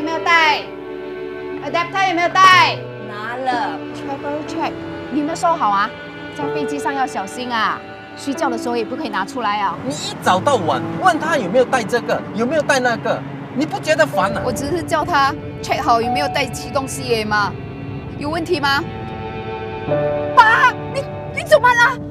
有没有带？Adapter 有没有带？拿了。Travel check，你们收好啊，在飞机上要小心啊，睡觉的时候也不可以拿出来啊。你一早到晚问他有没有带这个，有没有带那个，你不觉得烦啊？我只是叫他 check 好有没有带启动 CA 吗？有问题吗？爸，你你怎么了？